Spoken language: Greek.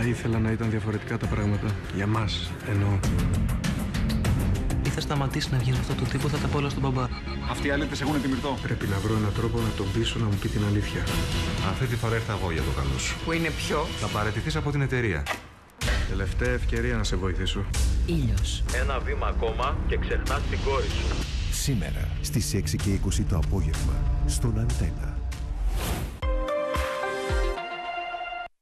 Θα ήθελα να ήταν διαφορετικά τα πράγματα. Για μας εννοώ. Ή θα σταματήσει να βγει αυτό το τύπο, θα τα πω όλα στον μπαμπά. Αυτοί οι άλλοι έχουν τη. Πρέπει να βρω έναν τρόπο να τον πείσω να μου πει την αλήθεια. Αυτή τη φορά ήρθα εγώ για το καλό σου. Που είναι πιο. Θα παραιτηθεί από την εταιρεία. Τελευταία ευκαιρία να σε βοηθήσω. Ήλιος. Ένα βήμα ακόμα και ξεχνάς την κόρη σου. Σήμερα στις 6 και 20 το απόγευμα στον Αντένα.